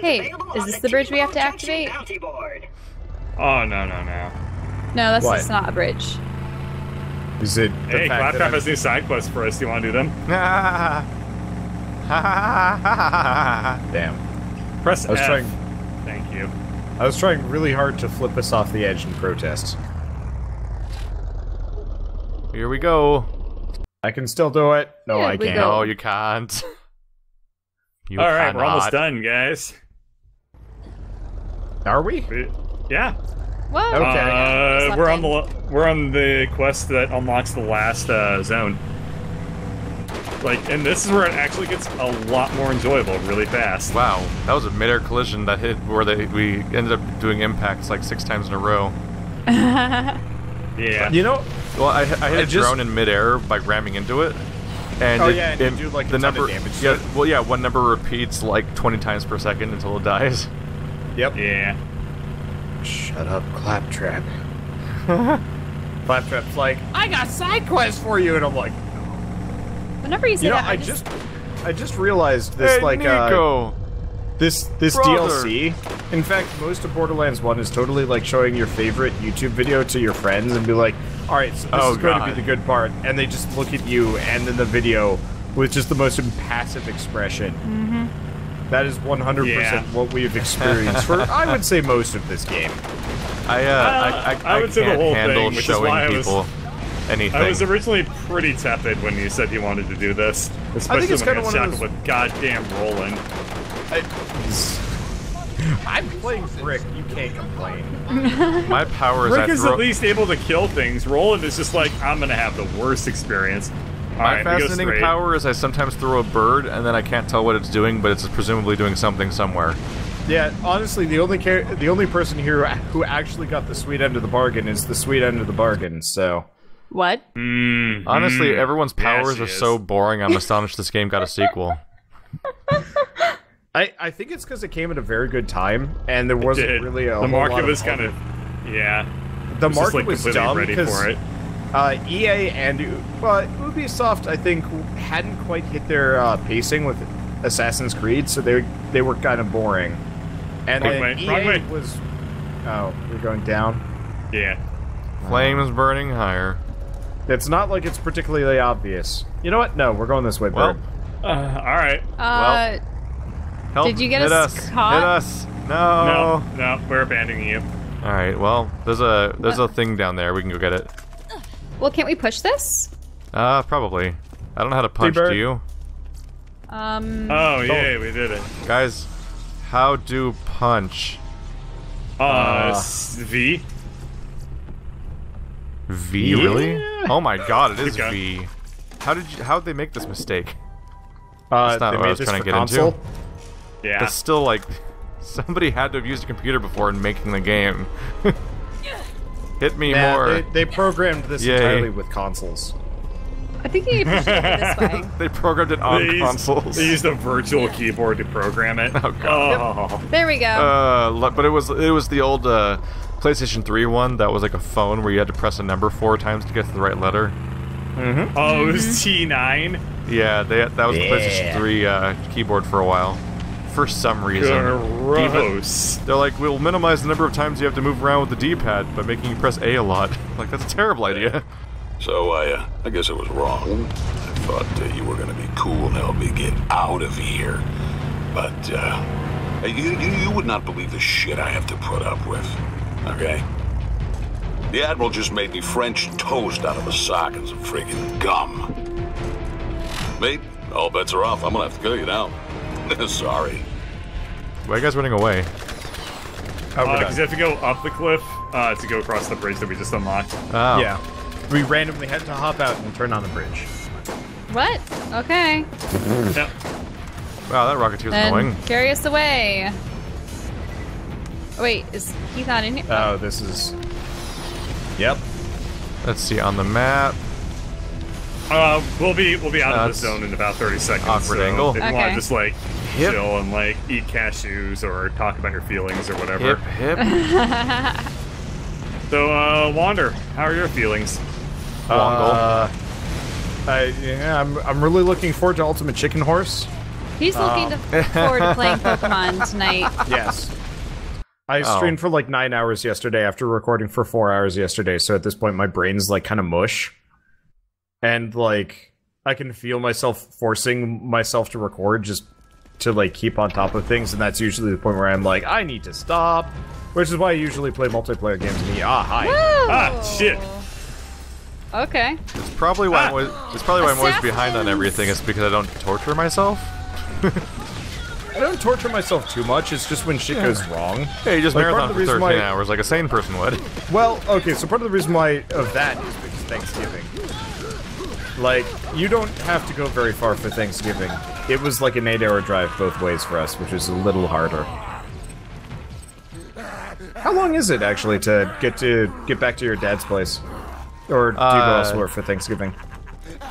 Hey, is this the bridge we have to activate? Oh no no no. No, that's What? just not a bridge. Is it the Hey, fact that Claptrap I'm- has new side quests for us. Do you want to do them? Damn. Press I was F. trying. Thank you. I was trying really hard to flip us off the edge in protest. Here we go. I can still do it. No, Yeah, I we can't. go. No, you can't. You All right, we're almost cannot. done, guys. Are we? We- Yeah. Whoa. Okay. Uh, we're on the we're on the quest that unlocks the last uh, zone. Like, and this is where it actually gets a lot more enjoyable, really fast. Wow, that was a mid-air collision that hit where they we ended up doing impacts like six times in a row. Yeah. You know, Well, I, I hit I a just- drone in midair by ramming into it. And Oh, it, yeah, and you it- do, like, a the ton of number, damage to Yeah, it. well, yeah, one number repeats like 20 times per second until it dies. Yep. Yeah. Shut up, Claptrap. Claptrap's like, I got side quests for you, and I'm like, Whenever you say you know, that, I just, I just realized this, hey, like, uh, this this Brother. DLC. In fact, most of Borderlands One is totally like showing your favorite YouTube video to your friends and be like, "All right, so this Oh, is going to be the good part," and they just look at you and then the video with just the most impassive expression. That is 100% Yeah. what we've experienced for, I would say, most of this game. I, uh, I, I, I would say the can't whole handle thing, showing why I was- people anything. I was originally pretty tepid when you said you wanted to do this, especially it's when I kinda got one of shackled those- with goddamn Roland. I'm playing Brick. You can't complain. My power is Rick is at least able to kill things. Roland is just like, I'm gonna have the worst experience. All My right, fascinating power is I sometimes throw a bird and then I can't tell what it's doing, but it's presumably doing something somewhere. Yeah, honestly, the only char- the only person here who actually got the sweet end of the bargain is the sweet end of the bargain. So. what? Mm, Honestly, mm. everyone's powers she are is. so boring. I'm astonished this game got a sequel. I, I think it's because it came at a very good time, and there wasn't really a the whole market lot was of kind of, yeah. the it was just, market like, was completely dumb ready because for it. Uh, EA and well, Ubisoft I think hadn't quite hit their uh, pacing with Assassin's Creed, so they they were kind of boring. And Wrong then way, EA was oh we're going down. Yeah. Flames burning higher. It's not like it's particularly obvious. You know what? No, we're going this way. Well, Bird. Uh, all right. Uh, help! Did you get hit us us? caught? Hit us! No. No, no, we're abandoning you. All right. Well, there's a there's a thing down there. We can go get it. Well, can't we push this? Uh, probably. I don't know how to punch. Do you Um, Oh, yay, we did it. guys? How do punch? Uh, s- V. V really? Oh my God! It is V. How did you? How did they make this mistake? Uh, That's not they what I made was this trying for to get into. console. Yeah. It's still like somebody had to have used a computer before in making the game. Hit me Yeah, more. they, they programmed this Yay. entirely with consoles. I think you can it this way. They programmed it on They used- consoles. They used a virtual keyboard to program it. Oh, God. Oh. There we go. Uh, but it was it was the old uh, PlayStation 3 one that was like a phone where you had to press a number four times to get to the right letter. Oh, it was T9. Yeah, they, that was the PlayStation 3 uh, keyboard for a while. For some reason. Even- Gross. they're like, we'll minimize the number of times you have to move around with the D-pad by making you press A a lot. Like, that's a terrible idea. So I, uh, I guess I was wrong. I thought uh, you were gonna be cool and help me get out of here. But, uh, you, you, you would not believe the shit I have to put up with. Okay? The Admiral just made me French toast out of a sock and some friggin' gum. Mate, all bets are off. I'm gonna have to kill you now. Sorry. Why are you guys running away? Oh, Because done. you have to go up the cliff uh, to go across the bridge that we just unlocked. Oh. Yeah. We randomly had to hop out and turn on the bridge. what? Okay. Yep. Wow, that Rocketeer's Then annoying. carry us away. Oh, wait, is Keith not in here? Oh, this is. Yep. Let's see, on the map. Uh, we'll be we'll be out of the zone in about 30 seconds. awkward so angle. If you want to just like Hip. chill and like eat cashews or talk about your feelings or whatever. Hip, hip. So, uh, Wander, how are your feelings? Wongle. Uh, I, yeah, I'm, I'm really looking forward to Ultimate Chicken Horse. He's looking to forward to playing Pokemon tonight. Yes. I Oh. streamed for like nine hours yesterday after recording for four hours yesterday, so at this point my brain's like kind of mush. And like I can feel myself forcing myself to record just to like keep on top of things, and that's usually the point where I'm like, I need to stop. Which is why I usually play multiplayer games and ah hi. Ah, shit. Okay. It's probably why I'm Ah. always, it's probably why I'm always behind on everything. It's because I don't torture myself. I don't torture myself too much, it's just when shit goes wrong. Hey, you just Like, part marathon of for the 13 why- hours like a sane person would. Well, okay, so part of the reason why of that is because Thanksgiving. Like, you don't have to go very far for Thanksgiving. It was like an eight-hour drive both ways for us, which is a little harder. How long is it actually to get to get back to your dad's place, or do you go Uh, elsewhere for Thanksgiving?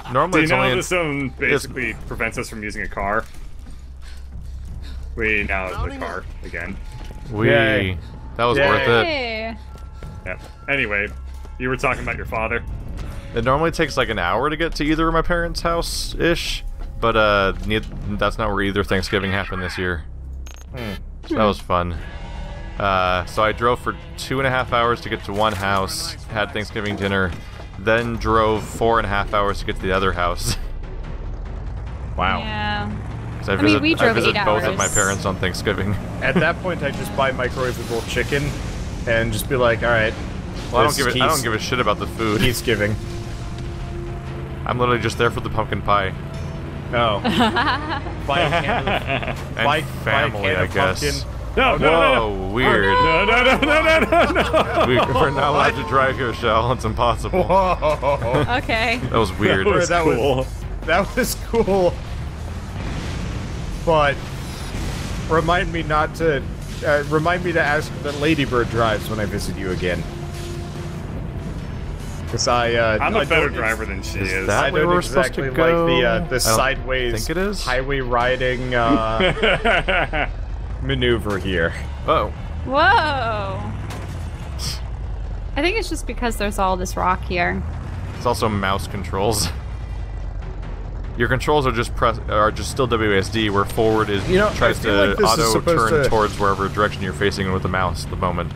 Do Normally you it's know only in- this zone basically prevents us from using a car? We now have the car again. we. Yay. That was Yay. worth it. Hey. Yep. Anyway, you were talking about your father. It normally takes like an hour to get to either of my parents' house ish, but uh, that's not where either Thanksgiving happened this year. So that was fun. Uh, so I drove for two and a half hours to get to one house, had Thanksgiving dinner, then drove four and a half hours to get to the other house. Wow. Yeah. 'Cause I mean, visit, we I drove visit eight both of my parents on Thanksgiving. At that point, I just buy microwavable chicken, and just be like, "All right, Well, I don't give a, I keys- don't give a shit about the food. keys giving." I'm literally just there for the pumpkin pie Oh. buy a can of and buy, buy a family, can I of guess. pumpkin. No, no, Whoa, no, no. weird. No, no, no, no, no, no, no. we, we're not allowed to drive here, Shell. It's impossible. Whoa. Okay. That was weird. That was That was- cool. that was cool. But remind me not to uh, remind me to ask that Ladybird drives when I visit you again. Because I, uh, I'm I a better driver than she Is is. that- I where don't we're supposed to exactly like the uh, go? the I sideways think it is. highway riding uh, maneuver here. Oh, Whoa. I think it's just because there's all this rock here. it's also mouse controls. Your controls are just press are just still WASD, where forward is You know, tries to like auto turn to- towards wherever direction you're facing with the mouse at the moment.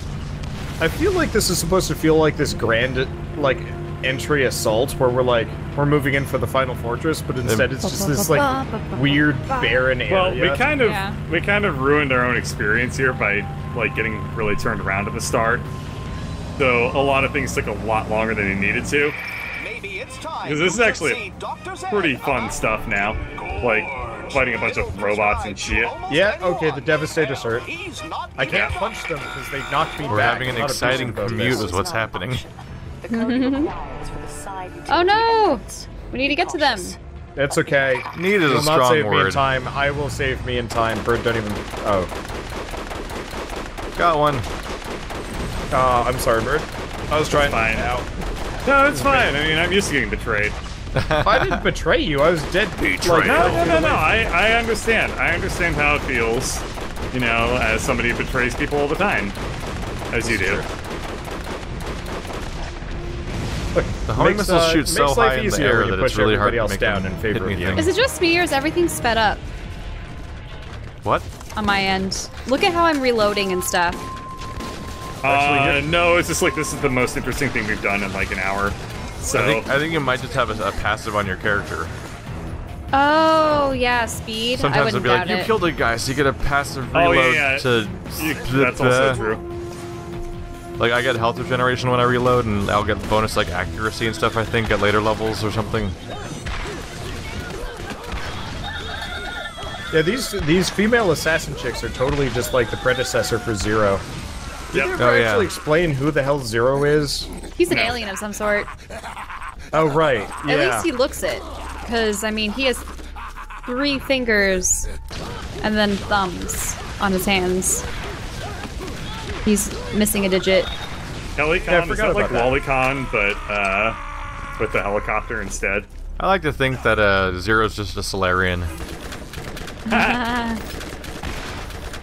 I feel like this is supposed to feel like this grand like entry assault where we're like we're moving in for the final fortress, but instead it's just this like weird barren area. Well, we kind of Yeah. we kind of ruined our own experience here by like getting really turned around at the start. So a lot of things took a lot longer than it needed to. Maybe it's time. Because this is actually see Dr. Zed. Pretty fun stuff now, like fighting a bunch of robots and shit. Yeah, okay, the Devastator's hurt. I can't dead. punch them because they knocked me We're back. having an exciting commute, is what's happening. The code requires for the side Oh no! We need to get to them. Cautious. It's okay. Need is You'll a not strong save me in word. time. I will save me in time. Bird, don't even. Oh, Got one. uh, I'm sorry, Bird. I was trying. Fine. Out. No, it's fine. I mean, I'm used to getting betrayed. I didn't betray you. I was dead. Like, No, no, no, no. I, I understand. I understand how it feels. You know, as somebody who betrays people all the time, as you do. The homing Makes, missile uh, shoots so high in the air that it's really hard to make down in favor hit of you. anything. Is it just me or is everything sped up What? on my end? Look at how I'm reloading and stuff. Uh, no, it's just like this is the most interesting thing we've done in like an hour. So I think I think you might just have a, a passive on your character. Oh yeah, speed. Sometimes it'll wouldn't be like, doubt you killed a guy, so you get a passive Oh, reload yeah, yeah. to. you, that's also uh, true. Like I get health regeneration when I reload, and I'll get bonus like accuracy and stuff. I think at later levels or something. Yeah, these these female assassin chicks are totally just like the predecessor for Zero. Did Yep. you ever Oh, yeah. actually explain who the hell Zero is? He's an alien of some sort. Oh right, yeah. At least he looks it. Because, I mean, he has three fingers and then thumbs on his hands. He's missing a digit. Helicon Yeah, I is forgot that like about that. Lolicon, but uh, with the helicopter instead? I like to think that uh, Zero's just a Solarian.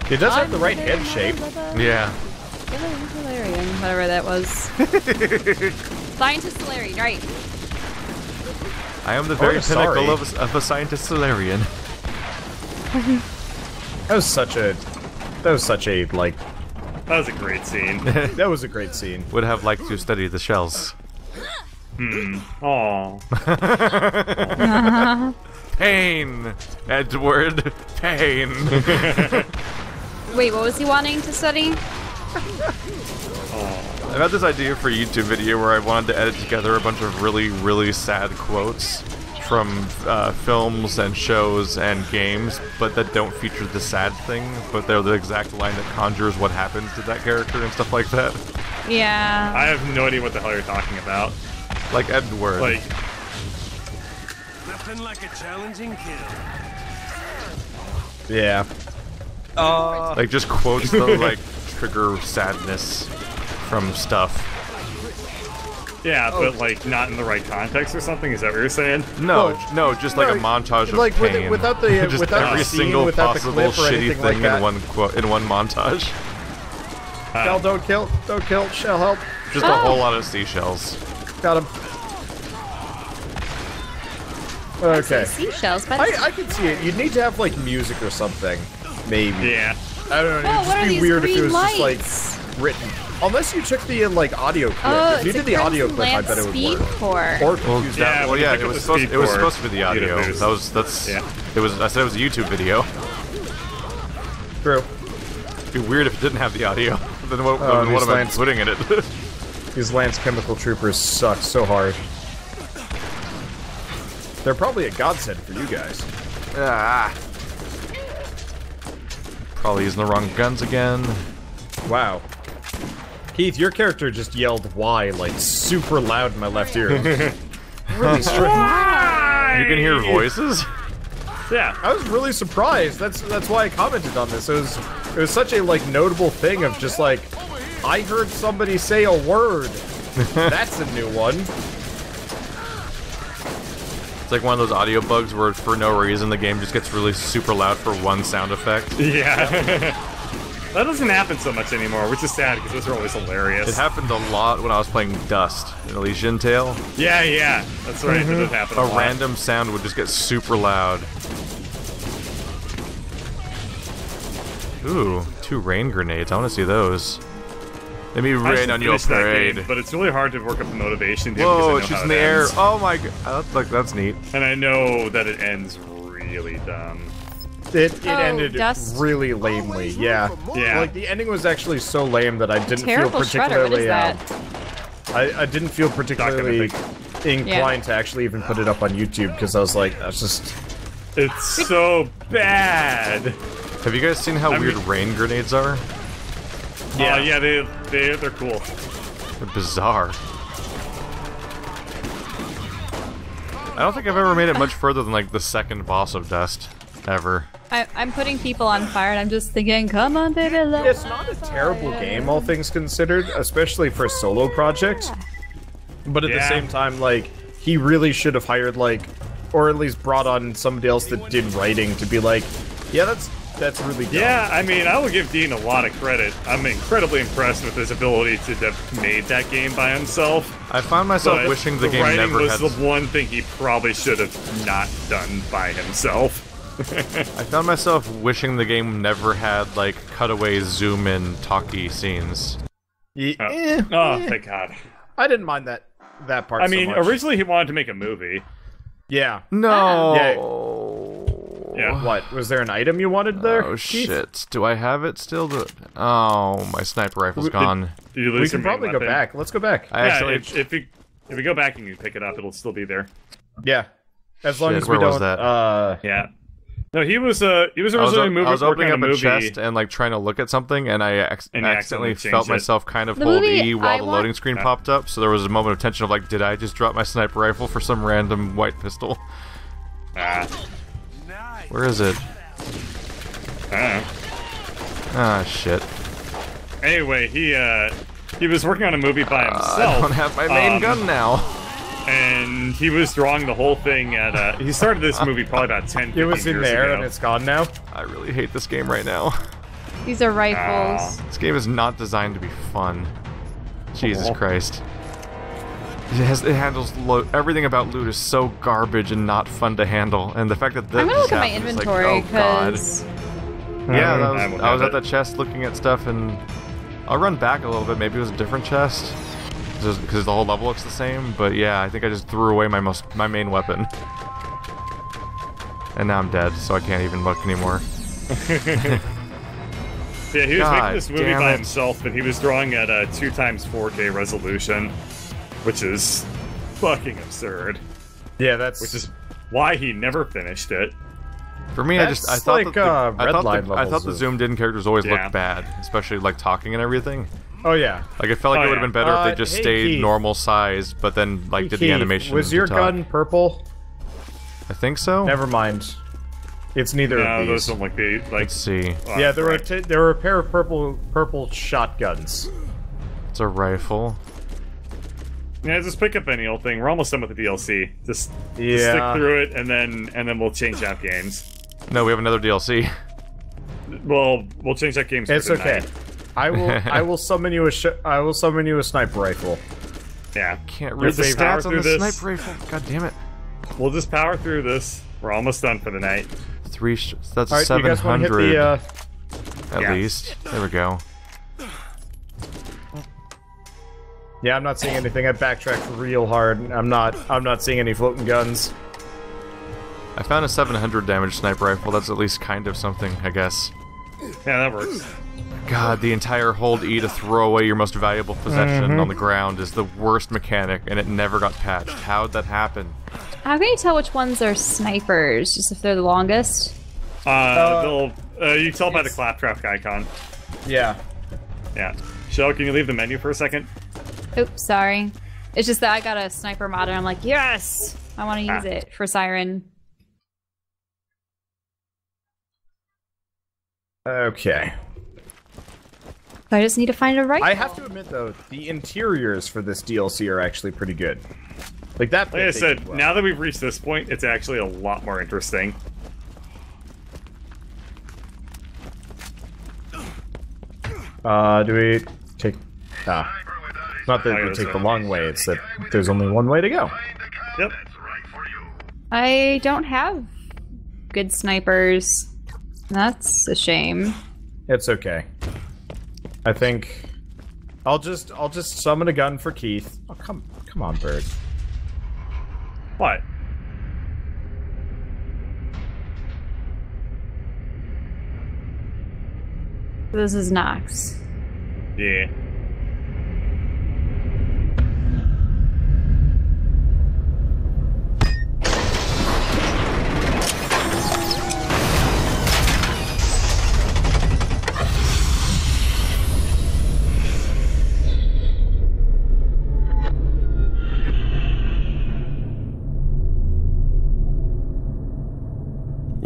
He does have the right head shape. Yeah. Solarian, whatever that was. Scientist Solarian, right. I am the very Oh, pinnacle of, of a scientist Solarian. That was such a. That was such a like. That was a great scene. That was a great scene. Would have liked to study the shells. Hmm. Aw. Pain, Edward. Pain. Wait, what was he wanting to study? I've had this idea for a YouTube video where I wanted to edit together a bunch of really, really sad quotes from uh, films and shows and games, but that don't feature the sad thing, but they're the exact line that conjures what happens to that character and stuff like that. Yeah. I have no idea what the hell you're talking about. Like Edward. Like, Nothing like a challenging kill. Yeah. like just quotes that like trigger sadness from stuff. yeah, but oh. like not in the right context or something. Is that what you're saying? No, Well, no, just like a no, montage of like, with- pain. without the- just without the every scene, single possible shitty anything like thing in one quote in one montage. Uh. Shell, don't kill. Don't kill. Shell, help. Just a oh. whole lot of seashells. Got him. Okay. Seashells, but I, I can see it. You'd need to have like music or something. Maybe. Yeah. I don't know. It'd what just are be these weird if it green was just lights? like written. Unless you took the uh, like audio clip. oh, if you did the audio clip, I bet it would speed work. core. Or Well, Yeah, that. well, yeah, it was supposed. It was supposed to be the you get a audio. That was that's. Yeah. It was. I said it was a YouTube video. True. It'd be weird if it didn't have the audio. then what, Oh, then what these am I Lance- putting in it? These Lance Chemical Troopers suck so hard. They're probably a godsend for you guys. ah. Probably using the wrong guns again. Wow. Keith, your character just yelled "Why" like super loud in my left ear. really strange. You can hear voices. Yeah. I was really surprised. That's that's why I commented on this. It was it was such a like notable thing of just like I heard somebody say a word. That's a new one. It's like one of those audio bugs where for no reason the game just gets really super loud for one sound effect. Yeah. that doesn't happen so much anymore, which is sad because those are always hilarious. It happened a lot when I was playing Dust: An Elysian Tail. Yeah, yeah. That's right. It does happen a, A lot. random sound would just get super loud. Ooh, two rain grenades. I want to see those. Let me rain on your finish that parade. game, but it's really hard to work up the motivation. to, Whoa, because I she's know how in the it air. ends. Oh my god. That's, like, that's neat. And I know that it ends really dumb. It it Oh, ended Dust. really lamely. Yeah. Yeah. Like the ending was actually so lame that I didn't Terrible feel shredder. What is particularly. that? uh, I, I didn't feel particularly inclined to actually even put it up on YouTube because I was like, that's just It's so bad. Have you guys seen how I weird mean- rain grenades are? Yeah, yeah, they they they're cool. They're bizarre. I don't think I've ever made it much further than like the second boss of Dust, ever. I, I'm putting people on fire, and I'm just thinking, come on, baby, let It's not a terrible game, all things considered, especially for a solo project. But at the same time, like, he really should have hired, like, or at least brought on somebody else that did writing to be like, yeah, that's that's really dumb. Yeah, I mean, I will give Dean a lot of credit. I'm incredibly impressed with his ability to have made that game by himself. I found myself But wishing the game writing never was had. the one thing he probably should have not done by himself. I found myself wishing the game never had like cutaway zoom in talky scenes. Ye- Oh, eh, oh eh. thank God. I didn't mind that that part. I so mean, much. originally he wanted to make a movie. yeah. No. Yeah. What was there an item you wanted there? Oh Keith? shit! Do I have it still? To... Oh, my sniper rifle's gone. Did you lose We can main probably go back. Let's go back. I Yeah, actually. if, if you if you go back and you pick it up, it'll still be there. Yeah. As long Shit, as we where was don't. that? Uh, Yeah. No, he was uh he was I was, originally moving I was opening up a a movie. chest and like trying to look at something, and I ac- And accidentally accidentally felt it. myself kind of The hold movie E while I the want- loading screen Yeah. popped up. So there was a moment of tension of like, did I just drop my sniper rifle for some random white pistol? Ah, Where is it? I Ah, shit. don't. Anyway, he uh he was working on a movie by himself. I don't have my main um, gun now. and he was drawing the whole thing at uh he started this movie probably about 10 it was in there ago. and it's gone now. I really hate this game right now. These are rifles. Ah. This game is not designed to be fun. Jesus Oh. Christ. It has it handles lo- everything about loot is so garbage and not fun to handle, and the fact that this I'm gonna look at my happens is inventory like, oh god. because Yeah, that I was, will I was have at the chest looking at stuff, and I'll run back a little bit. Maybe it was a different chest because the whole level looks the same. But yeah, I think I just threw away my most my main weapon, and now I'm dead, so I can't even look anymore. Yeah, he was God making this movie by it. himself, and he was drawing at a two times 4K resolution, which is fucking absurd. Yeah, that's Which is why he never finished it. For me, I just I thought like, that the, uh, I red thought line the, I thought the of- zoomed in characters always Yeah. looked bad, especially like talking and everything. oh yeah. Like it felt like Oh, it would have yeah. been better if Uh, they just hey, stayed Keith. normal size, but then like did the animation. Was your talk. gun purple? I think so. Never mind. It's neither No, of those these. don't look the like. Let's see. uh, yeah, there were right. t- there were a pair of purple purple shotguns. It's a rifle. Yeah, just pick up any old thing. We're almost done with the DLC. Just, just stick through it, and then and then we'll change out games. No, we have another DLC. Well, we'll change out games. It's okay. I will I will summon you a sh- I will summon you a sniper rifle. Yeah, Can't We'll read the just power stats on through the this. sniper rifle. God damn it. we'll just power through this. We're almost done for the night. Three. Sh- that's All right, you seven guys want to hit hundred the uh, at Yeah. least. There we go. Yeah, I'm not seeing anything. I backtracked real hard. I'm not I'm not seeing any floating guns. I found a 700 damage sniper rifle. That's at least kind of something, I guess. Yeah, that works. God, the entire hold E to throw away your most valuable possession Mm-hmm. on the ground is the worst mechanic, and it never got patched. How'd that happen? how can you tell which ones are snipers? Just if they're the longest. Uh, they'll. Uh, you can tell by the claptrap icon. Yeah. Yeah. Shell, can you leave the menu for a second? Oops, sorry. It's just that I got a sniper mod and I'm like, yes, I want to use Ah. it for Siren. Okay. So I just need to find a rifle. I have to admit though, the interiors for this DLC are actually pretty good. Like that. Like I said, well. now that we've reached this point, it's actually a lot more interesting. Uh, do we take? Ah, it's not that I we take the long way. It's that there's only one way to go. Yep. I don't have good snipers. That's a shame. It's okay. I think I'll just I'll just summon a gun for Keith. Oh come come on, bird. What? This is Knox. Yeah.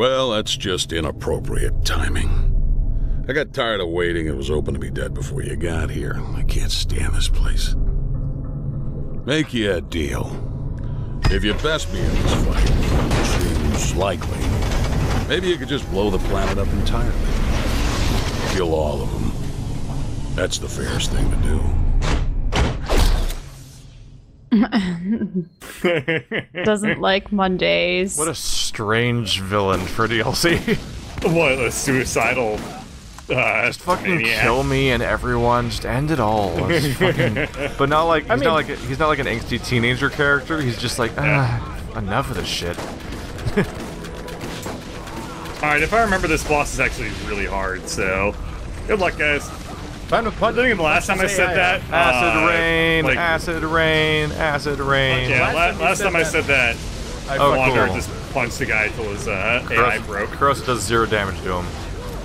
Well, that's just inappropriate timing. I got tired of waiting. It was open to be dead before you got here. I can't stand this place. Make you a deal. If you best me in this fight, which seems likely, maybe you could just blow the planet up entirely. Kill all of them. That's the fairest thing to do. Doesn't like Mondays. What a strange villain for DLC. What a suicidal. Uh, just fucking maniac. kill me and everyone. Just end it all. Fucking- but not like he's mean- not like a, he's not like an angsty teenager character. He's just like ah, enough of this shit. Alright, if I remember, this boss is actually really hard, so. Good luck, guys. Time to punch. I think the last time I said that, acid uh, rain, like, acid rain, acid rain. Yeah, last, time, I said that, I oh, Wander cool. just punched the guy until his uh, AI broke. Corrosive does zero damage to him.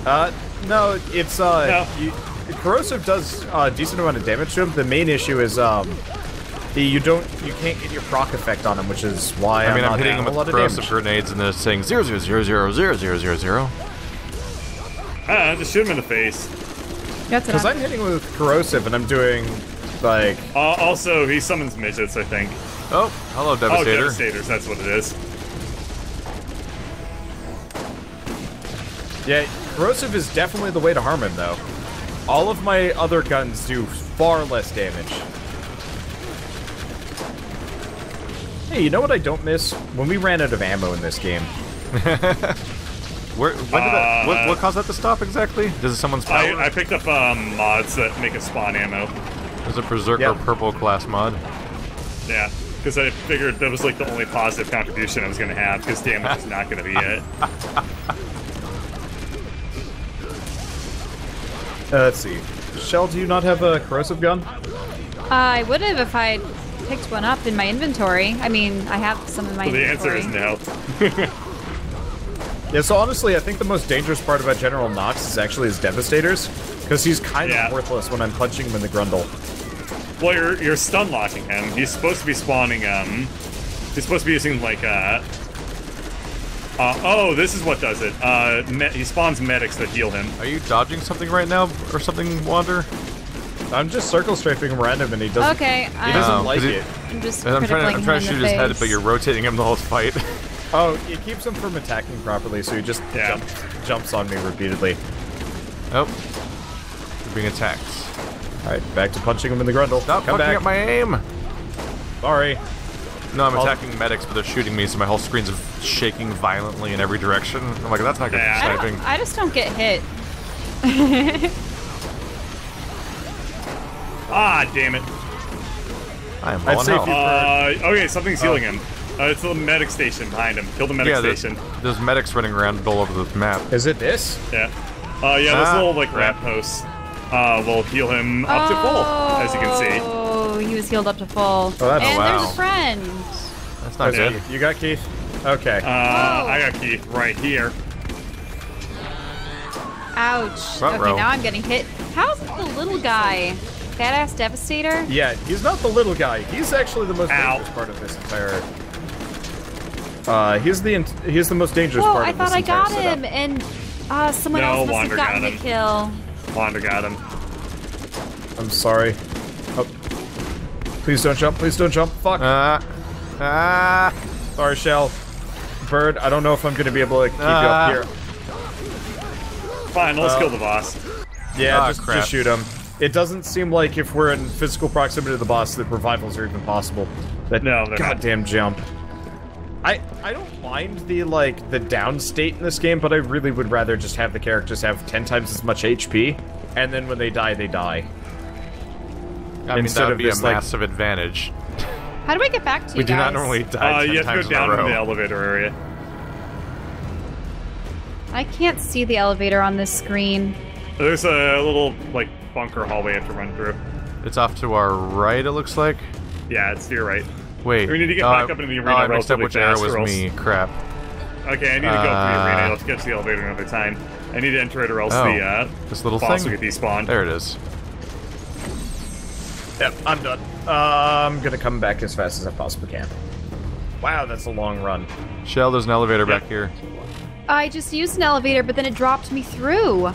Uh, no, it's uh, no. You, corrosive does a uh, decent amount of damage to him. The main issue is um, the you don't you can't get your proc effect on him, which is why I mean I'm, I'm hitting him with corrosive grenades and they're saying zero zero zero zero zero zero zero. Ah, just shoot him in the face. That's what Because I'm- I'm hitting with corrosive and I'm doing like Uh, also, he summons midgets, I think. Oh, hello, Oh, Devastator. Devastators, that's what it is. yeah, corrosive is definitely the way to harm him though. All of my other guns do far less damage. Hey, you know what I don't miss? When we ran out of ammo in this game. Where, when did that, what, Uh, what caused that to stop exactly? Does it someone's power? I, I picked up um, mods that make a spawn ammo. There's a Berserker Yeah. purple class mod. Yeah, because I figured that was like the only positive contribution I was going to have, because damage is not going to be it. Uh, let's see. Shell, do you not have a corrosive gun? I would have if I picked one up in my inventory. I mean, I have some in my So the answer is no. Yeah, so honestly, I think the most dangerous part about General Knox is actually his Devastators, because he's kind Yeah. of worthless when I'm punching him in the grundle. Well, you're, you're stun locking him. He's supposed to be spawning, um... He's supposed to be using, like, uh... Uh, oh, this is what does it. Uh, me- he spawns medics that heal him. Are you dodging something right now or something, Wander? I'm just circle strafing him random, and he doesn't. Okay, He I'm, doesn't Oh, like 'cause he- it. I'm just I'm trying to, I'm trying to shoot his the head, but you're rotating him the whole fight. Oh, it keeps him from attacking properly, so he just Yeah. jumps, jumps on me repeatedly. oh. You're being attacked. All right, back to punching him in the grundle. Stop Come fucking back. up my aim! Sorry. No, I'm I'll- attacking medics, but they're shooting me, so my whole screen's shaking violently in every direction. I'm like, that's not good Yeah. I, for sniping. don't, I just don't get hit. Ah, damn it. I am I'd low on say if health. you- Uh, okay, something's healing him. Uh, it's the medic station behind him. Kill the medic yeah, there's, station. there's medics running around all over the map. Is it this? Yeah. Uh, yeah, this Ah, little, like, crap. rat post uh, will heal him up to full, as you can see. Oh, he was healed up to full. Oh, that's- and Oh, wow. there's a friend. That's not Yeah. good. You got Keith? Okay. Uh, I got Keith right here. Ouch. Ruh-roh. Okay, now I'm getting hit. How's the little guy? Badass Devastator? yeah, he's not the little guy. He's actually the most Ow. dangerous part of this entire. Uh, he's the int- he's the most dangerous Whoa, part I of thought this I entire got setup. him, and uh, someone No, else must Wander have gotten got the him. kill. Wander got him. I'm sorry. Oh. Please don't jump. Please don't jump. Fuck. Ah. Ah. Sorry, Shell. Bird, I don't know if I'm gonna be able to keep Ah. you up here. Fine, let's Uh, kill the boss. Yeah, Ah, just, crap. just shoot him. It doesn't seem like if we're in physical proximity to the boss that revivals are even possible. That No, they're not. goddamn jump. I I don't mind the like the down state in this game, but I really would rather just have the characters have ten times as much HP, and then when they die, they die. I mean, Instead that would of be a this, like- massive advantage. How do I get back to you We do guys? not normally die Uh, ten you have to times go down in in the elevator area. I can't see the elevator on this screen. There's a little, like, bunker hallway you have to run through. It's off to our right, it looks like. Yeah, it's to your right. Wait. We need to get oh, back I- up into the arena I mixed up which arrow was me. Crap. Okay, I need to go through the Uh, arena. Let's get to the elevator another time. I need to enter it or else Oh, the, uh, this little boss thing? will get despawned. There it is. Yep, I'm done. Uh, I'm gonna come back as fast as I possibly can. Wow, that's a long run. Shell, there's an elevator Yeah. back here. I just used an elevator, but then it dropped me through.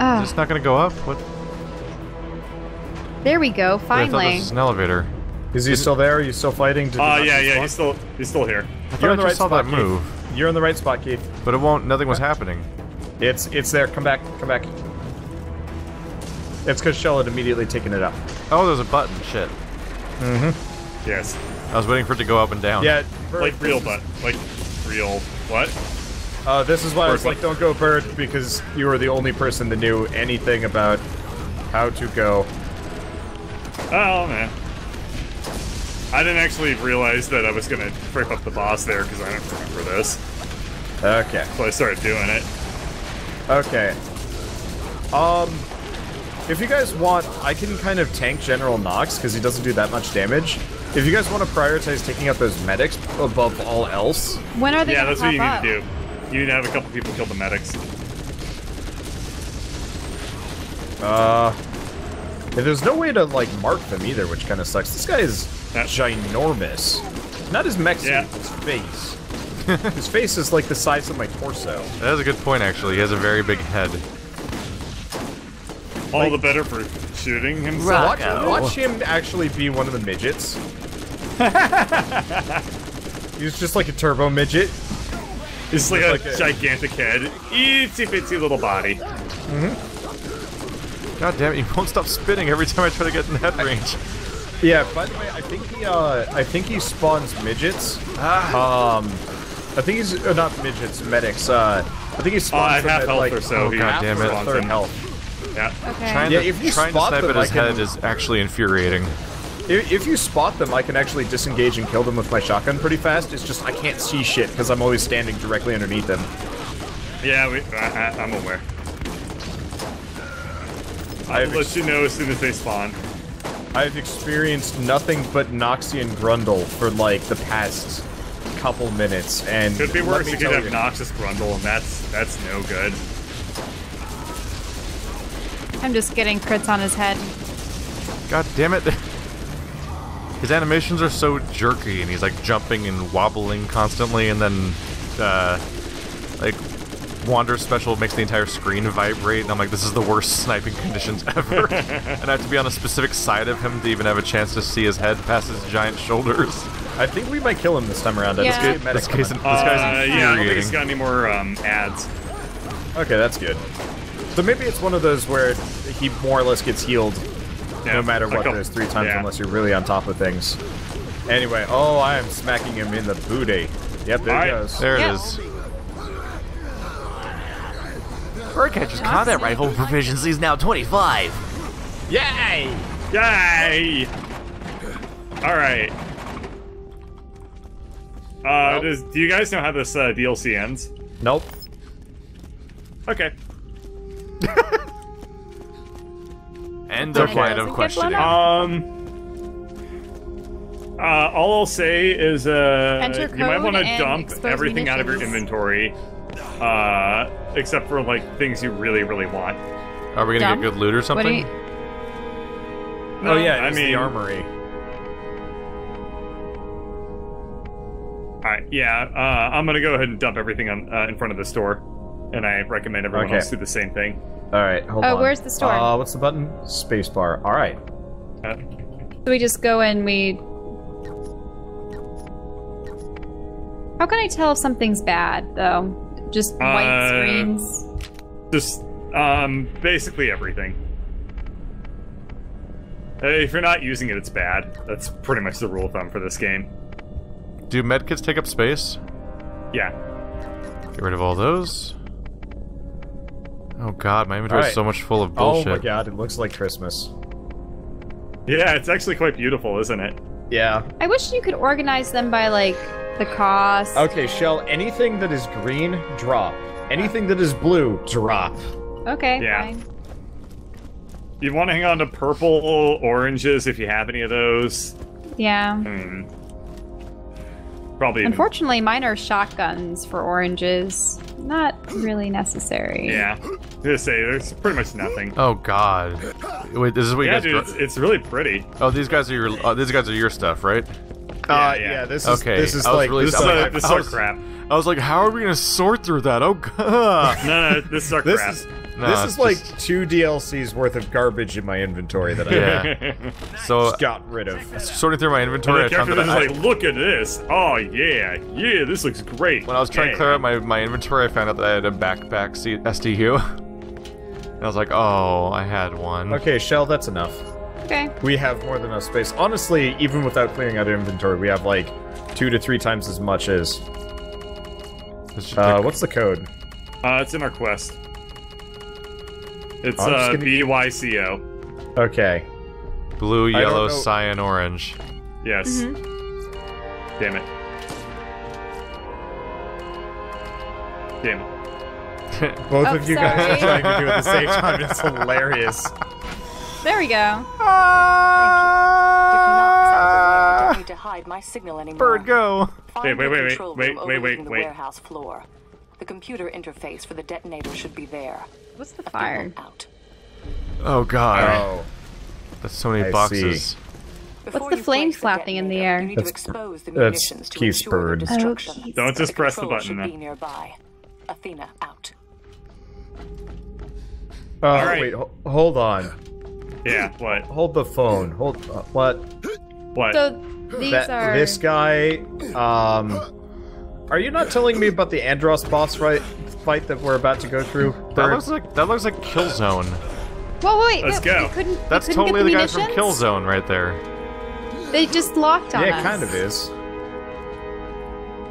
Oh, It's not gonna go up? What? there we go. Wait, I thought Finally. this was an elevator. Is he still there? Are you still fighting? Did Uh, not yeah, respawn? yeah, he's still, he's still here. I thought You're I in the right saw spot, that Keith. move, You're in the right spot, Keith. but it won't. Nothing was happening. It's it's there. Come back. Come back. It's because Shell had immediately taken it up. Oh, there's a button. Shit. Mm-hmm. Yes. I was waiting for it to go up and down. Yeah, Like real, but like real. What? Uh, this is why I was Bird, like, don't go bird, because you were the only person that knew anything about how to go. Oh man. I didn't actually realize that I was gonna trip up the boss there because I don't remember this. Okay. So I started doing it. Okay. Um, if you guys want, I can kind of tank General Knox because he doesn't do that much damage. If you guys want to prioritize taking out those medics above all else, when are they Yeah, gonna that's what you need up? to do. You need to have a couple people kill the medics. uh, yeah, there's no way to like mark them either, which kind of sucks. This guy is Yeah. ginormous. Not his Mexican, Yeah. his face. his face is like the size of my torso. That is a good point, actually. He has a very big head. All the better for shooting himself. Watch, watch him actually be one of the midgets. He's just like a turbo midget. It's like a like a- gigantic head, itsy bitsy little body. Mm-hmm. God damn it! You won't stop spinning every time I try to get in head range. Yeah, by the way, I think he uh I think he spawns midgets. Ah. Um I think he's uh, not midgets, medics. Uh I think he Uh, spawns at half at health like or so. Oh, he God half damn it. a spawns third in. health. Yeah. Okay. Trying Yeah, to, if you trying to spot snipe them, at his can- head is actually infuriating. If, if you spot them, I can actually disengage and kill them with my shotgun pretty fast. It's just I can't see shit because I'm always standing directly underneath them. Yeah, we, I, I, I'm aware. I'll let you know as soon as they spawn. I've experienced nothing but Noxian Grundle for like the past couple minutes, and Could be let worse. me You could tell have Noxus Grundle, and that's that's no good. I'm just getting crits on his head. God damn it. His animations are so jerky, and he's like jumping and wobbling constantly, and then, uh, like, Wander Special makes the entire screen vibrate, and I'm like, this is the worst sniping conditions ever. and I have to be on a specific side of him to even have a chance to see his head past his giant shoulders. I think we might kill him this time around. I Yeah. get medic This guy's, this guy's Uh, yeah, I don't think it's infuriating. got any more um, ads. Okay, that's good. So maybe it's one of those where he more or less gets healed Yeah, no matter what a- those three times yeah. unless you're really on top of things. Anyway, oh, I am smacking him in the booty. Yep, there Alright. he goes. There Yep. it is. Birdcatcher's combat rifle proficiency is now 25. Yay! Yay! All right. Uh, does, do you guys know how this uh, DLC ends? Nope. Okay. End of Okay. line Doesn't of questioning. Um. Uh, all I'll say is, uh, you might want to dump expose everything out of your inventory, uh, except for like things you really, really want. Are we gonna Dumb? get good loot or What do something? you? oh yeah, I mean, the armory. All right, yeah, uh, I'm gonna go ahead and dump everything on uh, in front of the store, and I recommend everyone Okay. else do the same thing. All right, hold Oh, on. where's the store? Uh, what's the button? Spacebar. All right. Uh, So we just go and we. How can I tell if something's bad though? Just white Uh, screens. just um, basically everything. If you're not using it, it's bad. That's pretty much the rule of thumb for this game. Do medkits take up space? Yeah. Get rid of all those. Oh god, my inventory Alright. is so much full of bullshit. Oh my god, it looks like Christmas. Yeah, it's actually quite beautiful, isn't it? Yeah. I wish you could organize them by like the cost. Okay, Shell, anything that is green, drop. Anything that is blue, drop. Okay. Yeah. Fine. You want to hang on to purple oranges if you have any of those. Yeah. Hmm. Probably. even- Unfortunately, mine are shotguns for oranges. Not really necessary. Yeah. I was gonna say there's pretty much nothing. Oh god. Wait, this is what you Yeah, guys dude, it's, it's really pretty. Oh, these guys are your uh, these guys are your stuff, right? Uh, yeah. yeah, this is Okay, this is like really This is, sorry. uh, this is our crap. I was like, how are we gonna sort through that? Oh god. No, no, this is our this crap. is No, this it's is like two DLCs worth of garbage in my inventory that I Yeah. So just got rid of. sorting through my inventory, the I found character that is I, like, look at this. Oh yeah, yeah, this looks great. when I was trying to clear out my, my inventory, I found out that I had a backpack C- SDU. And I was like, oh, I had one. Okay, Shell, that's enough. Okay. We have more than enough space. Honestly, even without clearing out inventory, we have like two to three times as much as. Uh, what's the code? Uh, it's in our quest. It's I'm uh, gonna- BYCO. Okay. blue, yellow, cyan, orange. Yes. Mm-hmm. Damn it. Damn it. Both Oh, of you guys are trying to do it at the same time. It's hilarious. There we go. But Knox out of the. I don't need to hide my signal anymore. Bird, go! Find Wait, wait, wait, wait, wait, wait, wait, the wait. warehouse floor. The computer interface for the detonator should be there. What's the fire? out. Oh god. Oh. That's so many I boxes. Before the you flame place flapping in the air? You need to That's- expose the that's to Keith's bird. Oh, destruction. Keith. Don't just press the control button. then. be nearby. Athena out. Uh, Alright. Wait, ho- hold on. Yeah. What? Hold the phone. Hold. Uh, what? What? So these That, are. This guy. Um. Are you not telling me about the Andros boss fight, fight that we're about to go through? That looks like that looks like Killzone. Whoa, wait, Let's wait, go. We couldn't, we That's couldn't totally get the the guy from munitions? Killzone right there. They just locked on Yeah, us. it kind of is.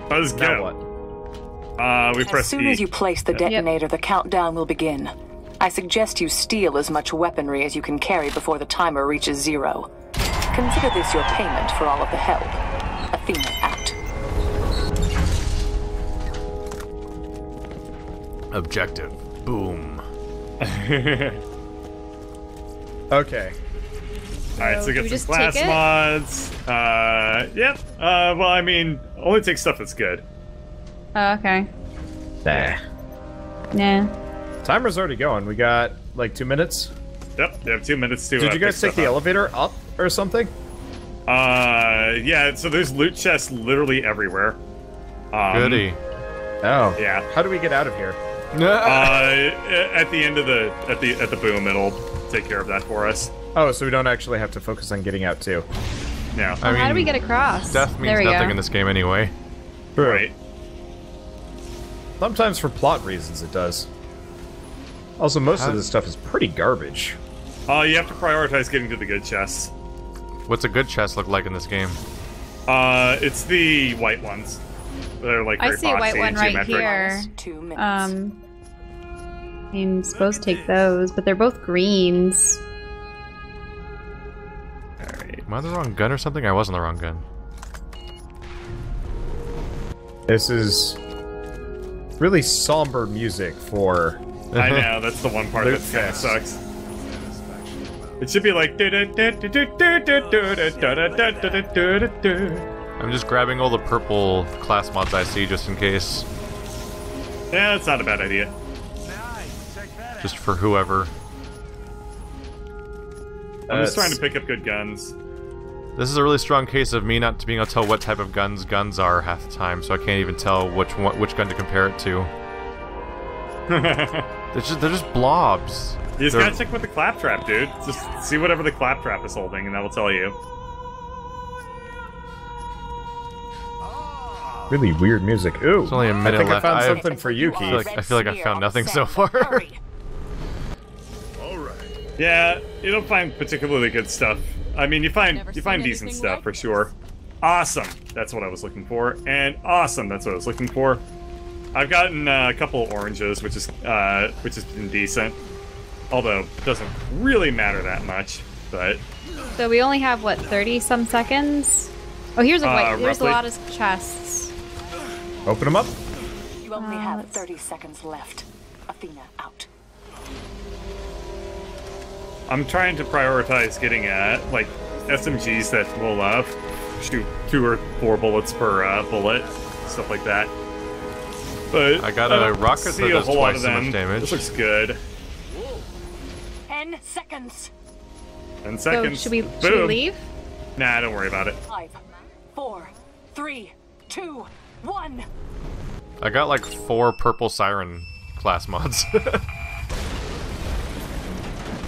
Let's Now go. what? Uh, we As press soon E. as you place the detonator, the countdown will begin. I suggest you steal as much weaponry as you can carry before the timer reaches zero. Consider this your payment for all of the help. Athena out. Objective. Boom. Okay. Alright, so do get we some just class mods. Uh, yep. Uh, well, I mean, only take stuff that's good. Oh, okay. Nah. Nah. Timer's already going. We got like two minutes. Yep, you have two minutes to. Did uh, you guys take the up. elevator up or something? Uh, yeah. So there's loot chests literally everywhere. Um, Goody. Oh. Yeah. How do we get out of here? Uh, at the end of the at the at the boom, it'll take care of that for us. Oh, so we don't actually have to focus on getting out too. Yeah. I mean, How do we get across? Death means there we nothing go. in this game anyway. Right. Sometimes for plot reasons it does. Also, most How- of this stuff is pretty garbage. Uh, you have to prioritize getting to the good chests. What's a good chest look like in this game? Uh, it's the white ones. They're like I very see a white one right geometric. here. Minus two minutes. Um, I'm supposed to take those, but they're both greens. Am I the wrong gun or something? I wasn't the wrong gun. This is really somber music for. I know that's the one part Loot that kind of sucks. It should be like. I'm just grabbing all the purple class mods I see just in case. Yeah, that's not a bad idea. Just for whoever. I'm just trying to pick up good guns. This is a really strong case of me not being able to tell what type of guns guns are half the time, so I can't even tell which one, which gun to compare it to. They're just, they're just blobs. You just They're- gotta check with the claptrap, dude. Just see whatever the claptrap is holding, and that will tell you. Really weird music. Ooh, It's only a minute I think left. I found I- something for you, I feel like, I, feel like I found nothing so far. Alright. Yeah, you don't find particularly good stuff. I mean, you find you find decent stuff like for sure. Awesome, that's what I was looking for, and awesome, that's what I was looking for. I've gotten uh, a couple oranges, which is uh, which has been decent, although it doesn't really matter that much. But So we only have what 30 some seconds. Oh, here's a Uh, white. Here's a lot of chests. Open them up. You only Uh, have let's- 30 seconds left. Athena out. I'm trying to prioritize getting uh, like SMGs that will uh, shoot two or four bullets per uh, bullet, stuff like that. But I got a rocket see that a does whole lot twice of as much them. damage. This looks good. 10 seconds. And So seconds. should we Boom. should we leave? Nah, don't worry about it. Five, four, three, two, one. I got like four purple siren class mods.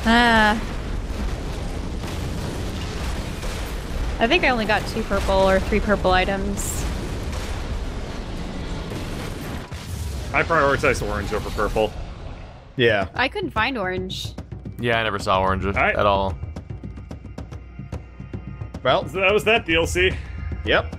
Ah. I think I only got two purple or three purple items. I prioritize orange over purple. Yeah. I couldn't find orange. yeah, I never saw orange Alright. at all. Well, So that was that DLC. yep.